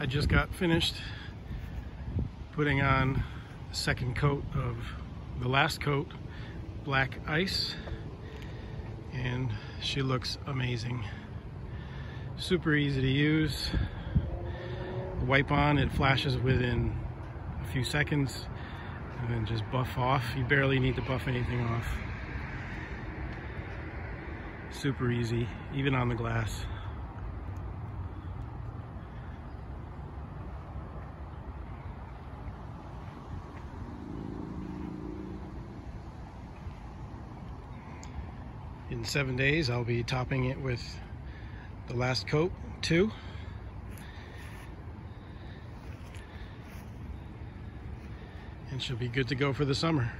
I just got finished putting on the second coat of the last coat, black ice, and she looks amazing. Super easy to use. Wipe on, it flashes within a few seconds, and then just buff off. You barely need to buff anything off. Super easy, even on the glass. In seven days I'll be topping it with the last coat too and she'll be good to go for the summer